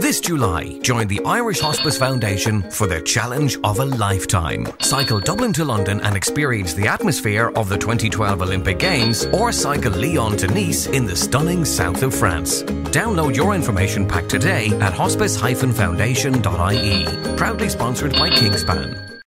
This July, join the Irish Hospice Foundation for the challenge of a lifetime. Cycle Dublin to London and experience the atmosphere of the 2012 Olympic Games, or cycle Lyon to Nice in the stunning south of France. Download your information pack today at hospice-foundation.ie. Proudly sponsored by Kingspan.